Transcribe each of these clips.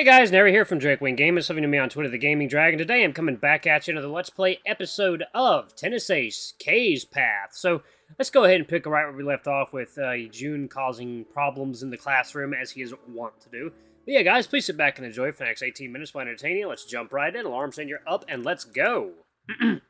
Hey guys, Nary here from Drakewing Gaming, something to me on Twitter, The Gaming Dragon. Today I'm coming back at you another Let's Play episode of Tennis Ace Kei's Path. So let's go ahead and pick right where we left off with uh, Jun causing problems in the classroom as he is wont to do. But yeah, guys, please sit back and enjoy for the next 18 minutes while entertaining. Let's jump right in. Alarm saying you're up and let's go. but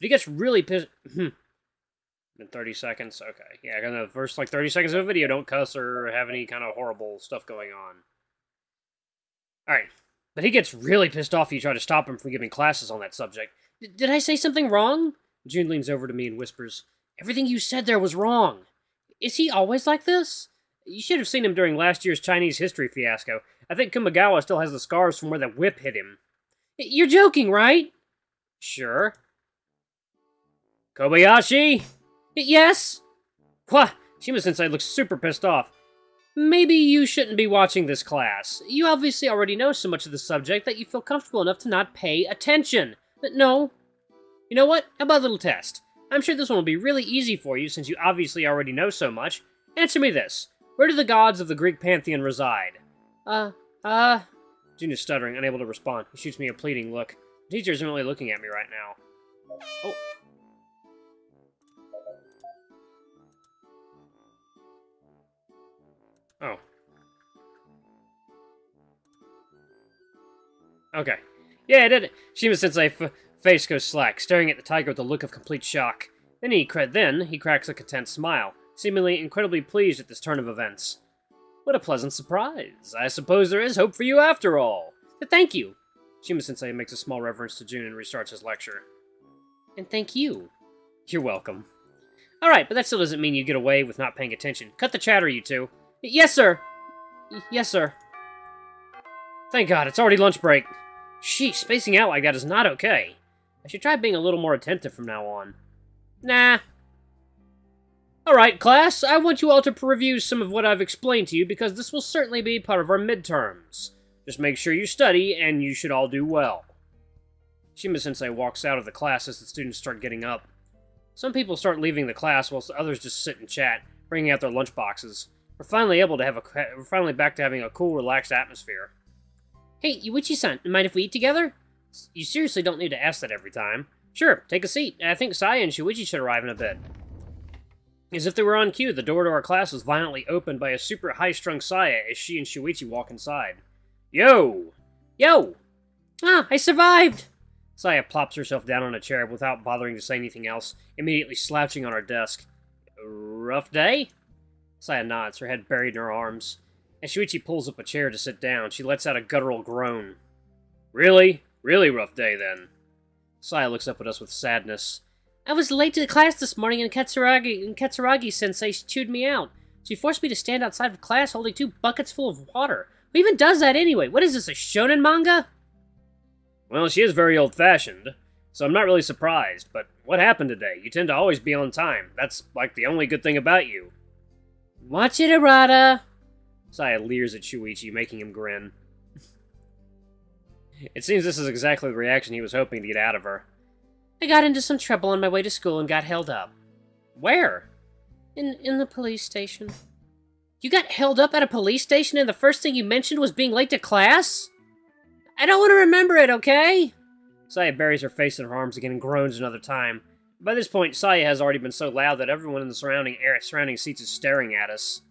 he gets really pissed. in 30 seconds? Okay. Yeah, in the first like 30 seconds of a video, don't cuss or have any kind of horrible stuff going on. Alright. But he gets really pissed off if you try to stop him from giving classes on that subject. Did I say something wrong? Jun leans over to me and whispers, Everything you said there was wrong. Is he always like this? You should have seen him during last year's Chinese history fiasco. I think Kumagawa still has the scars from where that whip hit him. You're joking, right? Sure. Kobayashi? Yes? Wha? Shima-sensei looks super pissed off. Maybe you shouldn't be watching this class. You obviously already know so much of the subject that you feel comfortable enough to not pay attention. But no. You know what? How about a little test? I'm sure this one will be really easy for you since you obviously already know so much. Answer me this. Where do the gods of the Greek pantheon reside? Uh, uh... Jun is stuttering, unable to respond. He shoots me a pleading look. The teacher isn't really looking at me right now. Oh, Oh. Okay. Yeah, I did it. Shima-sensei face goes slack, staring at the tiger with a look of complete shock. Then he, then he cracks a content smile, seemingly incredibly pleased at this turn of events. What a pleasant surprise. I suppose there is hope for you after all. Thank you. Shima-sensei makes a small reverence to Jun and restarts his lecture. And thank you. You're welcome. Alright, but that still doesn't mean you get away with not paying attention. Cut the chatter, you two. Yes, sir. Yes, sir. Thank God, it's already lunch break. Sheesh, spacing out like that is not okay. I should try being a little more attentive from now on. Nah. Alright, class, I want you all to review some of what I've explained to you because this will certainly be part of our midterms. Just make sure you study, and you should all do well. Shima-sensei walks out of the class as the students start getting up. Some people start leaving the class whilst others just sit and chat, bringing out their lunch boxes. We're finally able to have a. We're finally back to having a cool, relaxed atmosphere. Hey, Yuichi-san, mind if we eat together? You seriously don't need to ask that every time. Sure, take a seat. I think Saya and Shuichi should arrive in a bit. As if they were on cue, the door to our class was violently opened by a super high-strung Saya as she and Shuichi walk inside. Yo! Yo! Ah, I survived! Saya plops herself down on a chair without bothering to say anything else, immediately slouching on our desk. Rough day? Saya nods, her head buried in her arms. As Shuichi pulls up a chair to sit down, she lets out a guttural groan. Really? Really rough day, then. Saya looks up at us with sadness. I was late to class this morning and Katsuragi, and Katsuragi-sensei chewed me out. She forced me to stand outside of class holding two buckets full of water. Who even does that anyway? What is this, a shonen manga? Well, she is very old-fashioned, so I'm not really surprised. But what happened today? You tend to always be on time. That's, like, the only good thing about you. Watch it, Arata! Saya leers at Shuichi, making him grin. it seems this is exactly the reaction he was hoping to get out of her. I got into some trouble on my way to school and got held up. Where? In in the police station. You got held up at a police station and the first thing you mentioned was being late to class? I don't want to remember it, okay? Saya buries her face in her arms again and groans another time. By this point, Saya has already been so loud that everyone in the surrounding air, surrounding seats is staring at us.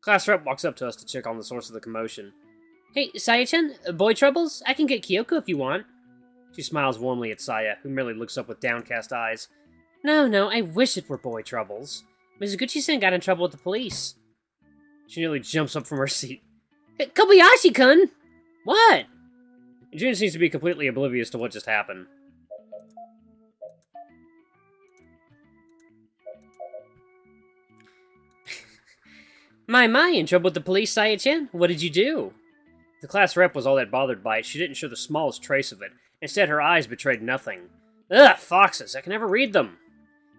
Class rep walks up to us to check on the source of the commotion. Hey, Saya-chan, uh, boy troubles? I can get Kyoko if you want. She smiles warmly at Saya, who merely looks up with downcast eyes. No, no, I wish it were boy troubles. Mizuguchi-san got in trouble with the police. She nearly jumps up from her seat. Hey, Kobayashi-kun! What? Jun seems to be completely oblivious to what just happened. My, my, in trouble with the police, Saya-chan? What did you do? The class rep was all that bothered by it. She didn't show the smallest trace of it. Instead, her eyes betrayed nothing. Ugh, foxes. I can never read them.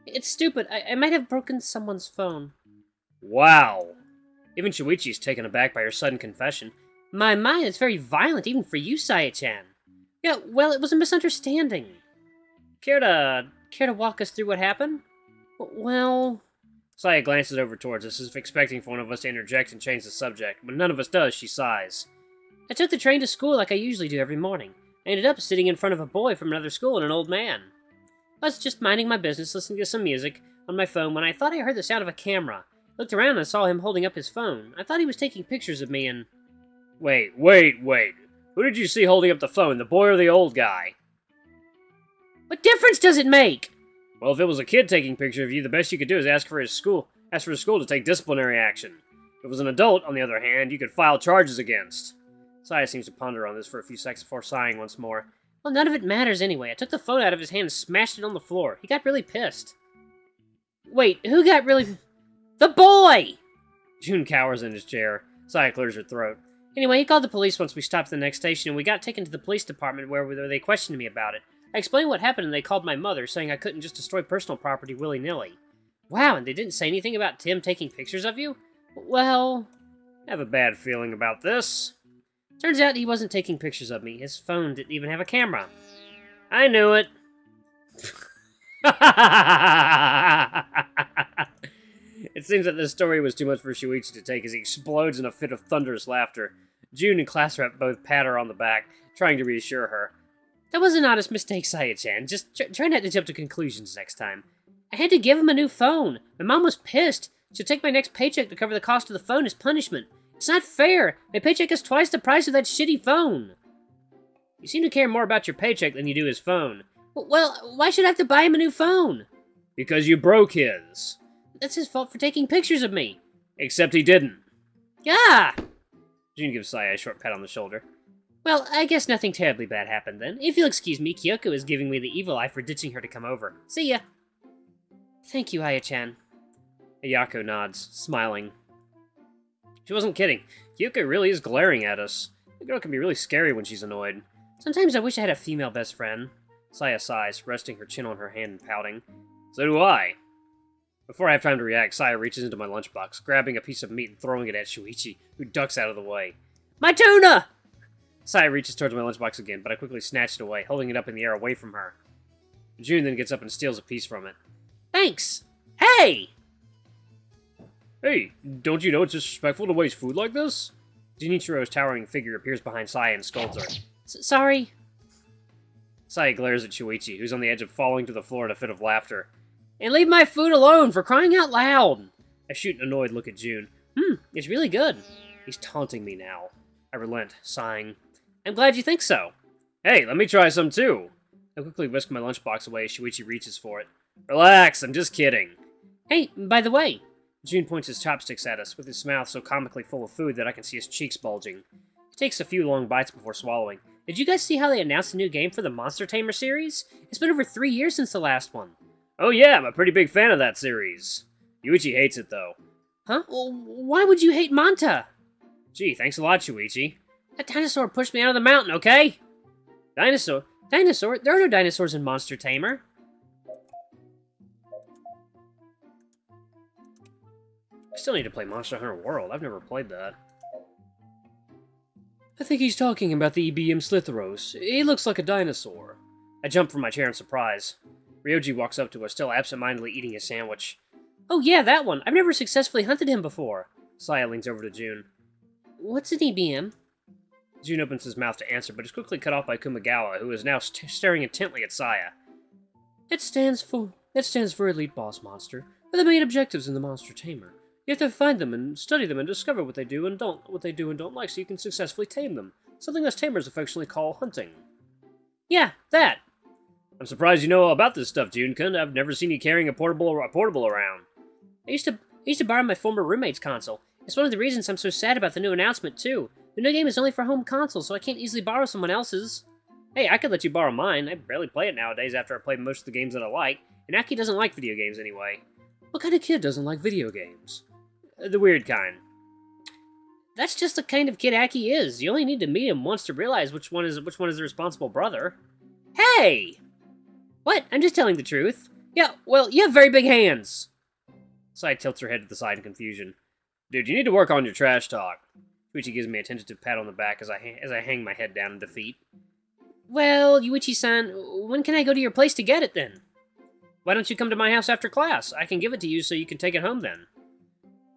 It's stupid. I, I might have broken someone's phone. Wow. Even Shuichi's taken aback by her sudden confession. My, my, it's very violent, even for you, Saya-chan. Yeah, well, it was a misunderstanding. Care to... care to walk us through what happened? Well... Saya glances over towards us, as if expecting for one of us to interject and change the subject. When none of us does, she sighs. I took the train to school like I usually do every morning. I ended up sitting in front of a boy from another school and an old man. I was just minding my business, listening to some music on my phone when I thought I heard the sound of a camera. I looked around and saw him holding up his phone. I thought he was taking pictures of me and... Wait, wait, wait. Who did you see holding up the phone, the boy or the old guy? What difference does it make? Well, if it was a kid taking picture of you, the best you could do is ask for his school, ask for his school to take disciplinary action. If it was an adult, on the other hand, you could file charges against. Saya seems to ponder on this for a few seconds before sighing once more. Well, none of it matters anyway. I took the phone out of his hand and smashed it on the floor. He got really pissed. Wait, who got really... The boy! Jun cowers in his chair. Saya clears her throat. Anyway, he called the police once we stopped at the next station, and we got taken to the police department where they questioned me about it. I explained what happened, and they called my mother, saying I couldn't just destroy personal property willy-nilly. Wow, and they didn't say anything about Tim taking pictures of you? Well... I have a bad feeling about this. Turns out he wasn't taking pictures of me. His phone didn't even have a camera. I knew it. it seems that this story was too much for Shuichi to take as he explodes in a fit of thunderous laughter. Jun and class rep both pat her on the back, trying to reassure her. That was an honest mistake, Saya-chan. Just tr try not to jump to conclusions next time. I had to give him a new phone. My mom was pissed. She'll take my next paycheck to cover the cost of the phone as punishment. It's not fair. My paycheck is twice the price of that shitty phone. You seem to care more about your paycheck than you do his phone. Well, why should I have to buy him a new phone? Because you broke his. That's his fault for taking pictures of me. Except he didn't. Ah! Jun gives Saya a short pat on the shoulder. Well, I guess nothing terribly bad happened then. If you'll excuse me, Kyoko is giving me the evil eye for ditching her to come over. See ya. Thank you, Aya-chan. Ayako nods, smiling. She wasn't kidding. Kyoko really is glaring at us. The girl can be really scary when she's annoyed. Sometimes I wish I had a female best friend. Saya sighs, resting her chin on her hand and pouting. So do I. Before I have time to react, Saya reaches into my lunchbox, grabbing a piece of meat and throwing it at Shuichi, who ducks out of the way. My tuna! Saya reaches towards my lunchbox again, but I quickly snatch it away, holding it up in the air away from her. Jun then gets up and steals a piece from it. Thanks! Hey! Hey, don't you know it's disrespectful to waste food like this? Junichiro's towering figure appears behind Saya and scolds her. Sorry. Saya glares at Shuichi, who's on the edge of falling to the floor in a fit of laughter. And leave my food alone, for crying out loud! I shoot an annoyed look at Jun. Hmm, it's really good. He's taunting me now. I relent, sighing. I'm glad you think so. Hey, let me try some too. I quickly whisk my lunchbox away as Shuichi reaches for it. Relax, I'm just kidding. Hey, by the way, Jun points his chopsticks at us, with his mouth so comically full of food that I can see his cheeks bulging. He takes a few long bites before swallowing. Did you guys see how they announced a new game for the Monster Tamer series? It's been over three years since the last one. Oh yeah, I'm a pretty big fan of that series. Yuichi hates it, though. Huh? Well, why would you hate Manta? Gee, thanks a lot, Shuichi. That dinosaur pushed me out of the mountain, okay? Dinosaur? Dinosaur? There are no dinosaurs in Monster Tamer. I still need to play Monster Hunter World. I've never played that. I think he's talking about the EBM Slithoros. He looks like a dinosaur. I jump from my chair in surprise. Ryoji walks up to us, still absent-mindedly eating his sandwich. Oh yeah, that one. I've never successfully hunted him before. Saya leans over to Jun. What's an EBM? Jun opens his mouth to answer, but is quickly cut off by Kumagawa, who is now st staring intently at Saya. It stands for... It stands for Elite Boss Monster, are the main objectives in the Monster Tamer. You have to find them and study them and discover what they do and don't what they do and don't like so you can successfully tame them. Something us tamers affectionately call hunting. Yeah, that. I'm surprised you know all about this stuff, Junkun. I've never seen you carrying a portable a portable around. I used to I used to borrow my former roommate's console. It's one of the reasons I'm so sad about the new announcement too. The new game is only for home consoles, so I can't easily borrow someone else's. Hey, I could let you borrow mine. I barely play it nowadays after I play most of the games that I like, and Aki doesn't like video games anyway. What kind of kid doesn't like video games? Uh, the weird kind. That's just the kind of kid Aki is. You only need to meet him once to realize which one is which one is the responsible brother. Hey! What? I'm just telling the truth. Yeah, well, you have very big hands. Sai tilts her head to the side in confusion. Dude, you need to work on your trash talk. Yuichi gives me a tentative pat on the back as I as I hang my head down in defeat. Well, Yuichi-san, when can I go to your place to get it then? Why don't you come to my house after class? I can give it to you so you can take it home then.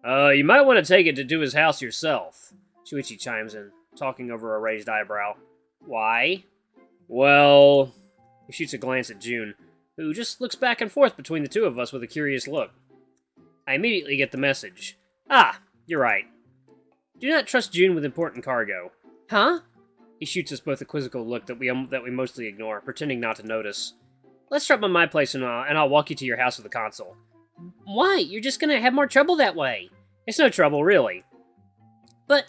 Uh, you might want to take it to do his house yourself. Shuichi chimes in. talking over a raised eyebrow. Why? Well... He shoots a glance at Jun, who just looks back and forth between the two of us with a curious look. I immediately get the message. Ah, you're right. Do not trust Jun with important cargo. Huh? He shoots us both a quizzical look that we um, that we mostly ignore, pretending not to notice. Let's drop by my place and, uh, and I'll walk you to your house with the console. Why? You're just gonna have more trouble that way. It's no trouble, really. But...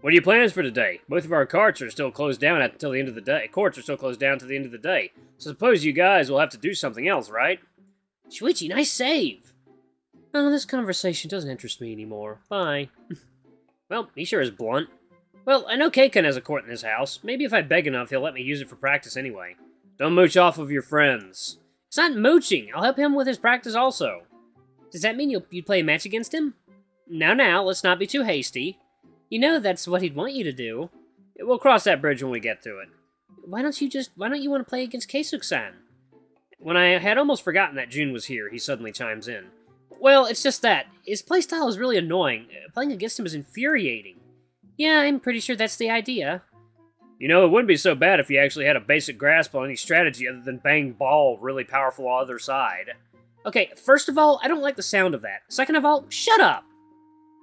What are your plans for today? Both of our carts are still closed down until the end of the day. Courts are still closed down to the end of the day. So suppose you guys will have to do something else, right? Shuichi, nice save! Oh, this conversation doesn't interest me anymore. Bye. well, he sure is blunt. Well, I know Keikan has a court in his house. Maybe if I beg enough, he'll let me use it for practice anyway. Don't mooch off of your friends. It's not mooching. I'll help him with his practice also. Does that mean you'll, you'd play a match against him? Now, now, let's not be too hasty. You know that's what he'd want you to do. We'll cross that bridge when we get to it. Why don't you just, why don't you want to play against Keisuke-san? When I had almost forgotten that Jun was here, he suddenly chimes in. Well, it's just that. His playstyle is really annoying. Uh, playing against him is infuriating. Yeah, I'm pretty sure that's the idea. You know, it wouldn't be so bad if you actually had a basic grasp on any strategy other than bang ball really powerful on other side. Okay, first of all, I don't like the sound of that. Second of all, shut up!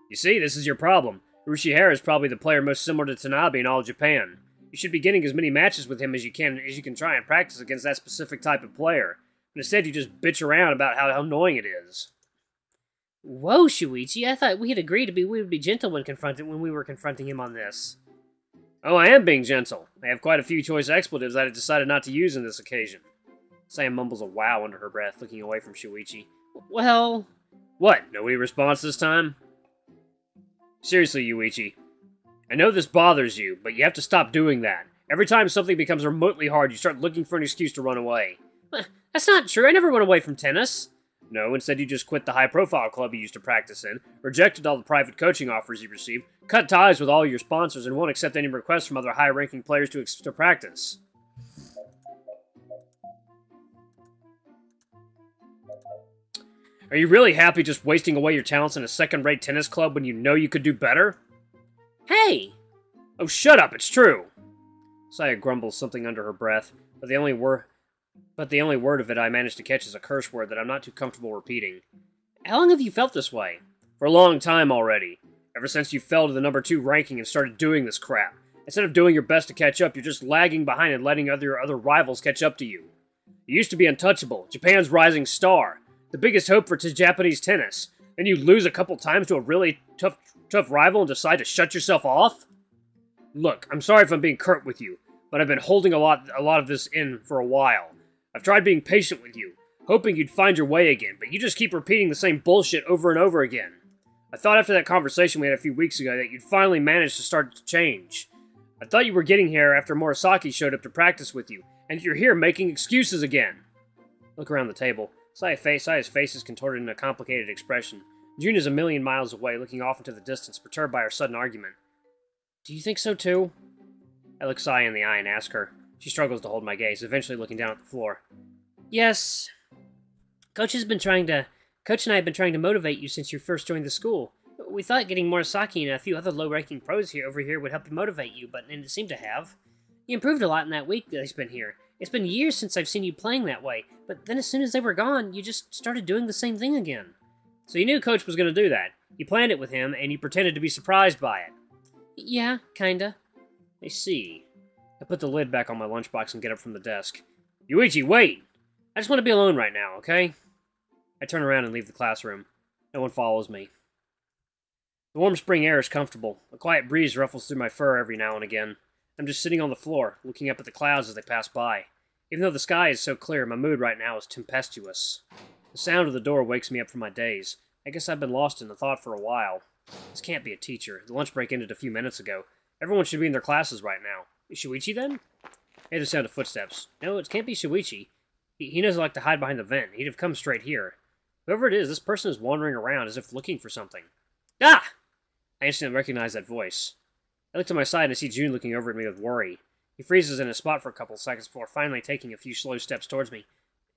You see, this is your problem. Urushihara is probably the player most similar to Tanabe in all of Japan. You should be getting as many matches with him as you can as you can try and practice against that specific type of player. But instead, you just bitch around about how, how annoying it is. Whoa, Shuichi, I thought we had agreed to be we would be gentle when confronted when we were confronting him on this. Oh, I am being gentle. I have quite a few choice expletives that I decided not to use in this occasion. Sam mumbles a wow under her breath, looking away from Shuichi. Well... What, nobody responds this time? Seriously, Yuichi. I know this bothers you, but you have to stop doing that. Every time something becomes remotely hard, you start looking for an excuse to run away. That's not true, I never run away from tennis. No, instead you just quit the high-profile club you used to practice in, rejected all the private coaching offers you received, cut ties with all your sponsors, and won't accept any requests from other high-ranking players to, to practice. Are you really happy just wasting away your talents in a second-rate tennis club when you know you could do better? Hey! Oh, shut up, it's true! Saya grumbles something under her breath, but the only word but the only word of it I managed to catch is a curse word that I'm not too comfortable repeating. How long have you felt this way? For a long time already. Ever since you fell to the number two ranking and started doing this crap. Instead of doing your best to catch up, you're just lagging behind and letting other other rivals catch up to you. You used to be untouchable, Japan's rising star, the biggest hope for Japanese tennis. Then you lose a couple times to a really tough tough rival and decide to shut yourself off? Look, I'm sorry if I'm being curt with you, but I've been holding a lot a lot of this in for a while. I've tried being patient with you, hoping you'd find your way again, but you just keep repeating the same bullshit over and over again. I thought after that conversation we had a few weeks ago that you'd finally managed to start to change. I thought you were getting here after Murasaki showed up to practice with you, and you're here making excuses again. Look around the table. Saya's face, Saya's face is contorted in a complicated expression. Jun is a million miles away, looking off into the distance, perturbed by our sudden argument. Do you think so too? I look Saya in the eye and ask her. She struggles to hold my gaze, eventually looking down at the floor. Yes. Coach has been trying to... Coach and I have been trying to motivate you since you first joined the school. We thought getting Murasaki and a few other low-ranking pros here over here would help you motivate you, but it seemed to have. You improved a lot in that week that he's been here. It's been years since I've seen you playing that way, but then as soon as they were gone, you just started doing the same thing again. So you knew Coach was going to do that. You planned it with him, and you pretended to be surprised by it. Yeah, kinda. I see. I put the lid back on my lunchbox and get up from the desk. Yuichi, wait! I just want to be alone right now, okay? I turn around and leave the classroom. No one follows me. The warm spring air is comfortable. A quiet breeze ruffles through my fur every now and again. I'm just sitting on the floor, looking up at the clouds as they pass by. Even though the sky is so clear, my mood right now is tempestuous. The sound of the door wakes me up from my daze. I guess I've been lost in the thought for a while. This can't be a teacher. The lunch break ended a few minutes ago. Everyone should be in their classes right now. Shuichi then? I hear the sound of footsteps. No, it can't be Shuichi. He, he doesn't like to hide behind the vent. He'd have come straight here. Whoever it is, this person is wandering around as if looking for something. Ah! I instantly recognize that voice. I look to my side and I see Jun looking over at me with worry. He freezes in his spot for a couple seconds before finally taking a few slow steps towards me.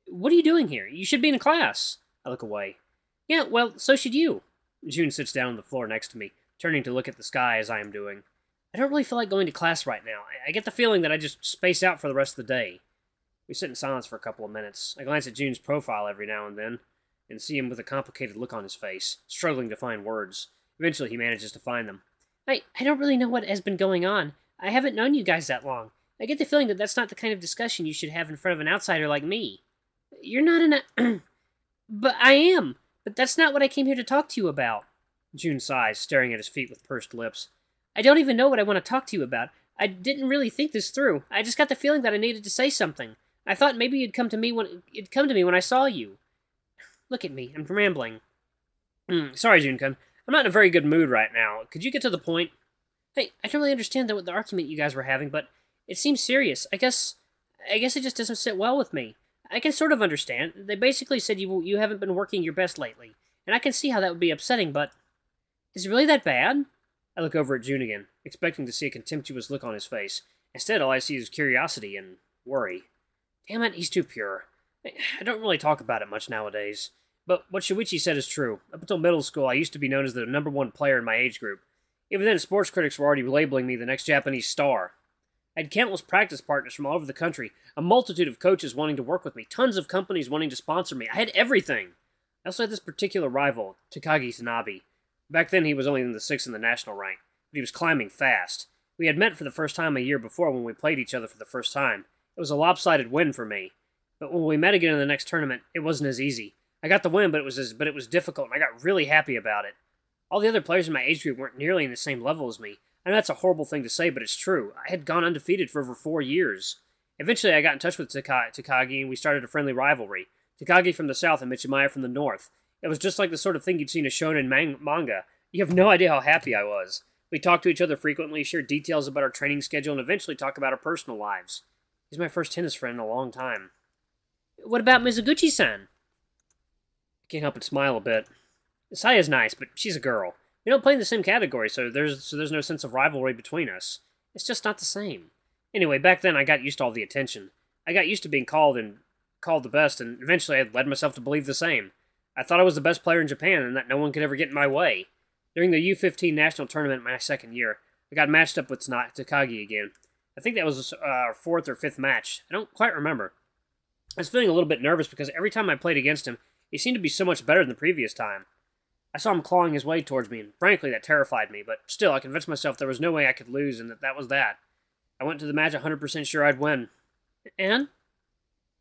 What are you doing here? You should be in a class. I look away. Yeah, well, so should you. Jun sits down on the floor next to me, turning to look at the sky as I am doing. I don't really feel like going to class right now. I, get the feeling that I just space out for the rest of the day. We sit in silence for a couple of minutes. I glance at Jun's profile every now and then, and see him with a complicated look on his face, struggling to find words. Eventually, he manages to find them. I, I don't really know what has been going on. I haven't known you guys that long. I get the feeling that that's not the kind of discussion you should have in front of an outsider like me. You're not an. but I am. But that's not what I came here to talk to you about. Jun sighs, staring at his feet with pursed lips. I don't even know what I want to talk to you about. I didn't really think this through. I just got the feeling that I needed to say something. I thought maybe you'd come to me when you'd come to me when I saw you. Look at me. I'm rambling. Mm, sorry, Junkun. I'm not in a very good mood right now. Could you get to the point? Hey, I don't really understand the, the argument you guys were having, but it seems serious. I guess I guess it just doesn't sit well with me. I can sort of understand. They basically said you you haven't been working your best lately, and I can see how that would be upsetting, but is it really that bad? I look over at Jun again, expecting to see a contemptuous look on his face. Instead, all I see is curiosity and worry. Damn it, he's too pure. I don't really talk about it much nowadays. But what Shuichi said is true. Up until middle school, I used to be known as the number one player in my age group. Even then, sports critics were already labeling me the next Japanese star. I had countless practice partners from all over the country, a multitude of coaches wanting to work with me, tons of companies wanting to sponsor me. I had everything. I also had this particular rival, Takagi Tanabe. Back then, he was only in the sixth in the national rank, but he was climbing fast. We had met for the first time a year before when we played each other for the first time. It was a lopsided win for me. But when we met again in the next tournament, it wasn't as easy. I got the win, but it was as, but it was difficult, and I got really happy about it. All the other players in my age group weren't nearly in the same level as me. I know that's a horrible thing to say, but it's true. I had gone undefeated for over four years. Eventually, I got in touch with Takagi, and we started a friendly rivalry. Takagi from the south and Michimiya from the north. It was just like the sort of thing you'd see in a shonen man- manga. You have no idea how happy I was. We talked to each other frequently, shared details about our training schedule, and eventually talked about our personal lives. He's my first tennis friend in a long time. What about Mizuguchi-san? I can't help but smile a bit. Saya's nice, but she's a girl. We don't play in the same category, so there's so there's no sense of rivalry between us. It's just not the same. Anyway, back then I got used to all the attention. I got used to being called and called the best, and eventually I led myself to believe the same. I thought I was the best player in Japan and that no one could ever get in my way. During the U15 national tournament my second year, I got matched up with Takagi again. I think that was uh, our fourth or fifth match. I don't quite remember. I was feeling a little bit nervous because every time I played against him, he seemed to be so much better than the previous time. I saw him clawing his way towards me, and frankly, that terrified me, but still, I convinced myself there was no way I could lose and that that was that. I went to the match 100% sure I'd win. And?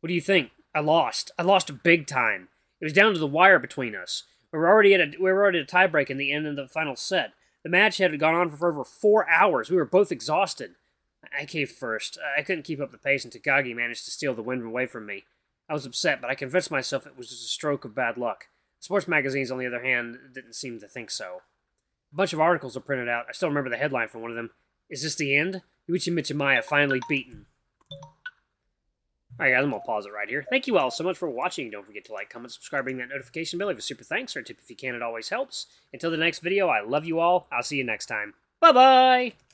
What do you think? I lost. I lost a big time. It was down to the wire between us. We were already at a, we were already at a tiebreak in the end of the final set. The match had gone on for over four hours. We were both exhausted. I caved first. I couldn't keep up the pace, and Takagi managed to steal the win away from me. I was upset, but I convinced myself it was just a stroke of bad luck. Sports magazines, on the other hand, didn't seem to think so. A bunch of articles were printed out. I still remember the headline from one of them. Is this the end? Yuichi Michimiya finally beaten. Alright guys, I'm going to pause it right here. Thank you all so much for watching. Don't forget to like, comment, subscribe, ring that notification bell. Leave a super thanks or a tip if you can. It always helps. Until the next video, I love you all. I'll see you next time. Bye-bye!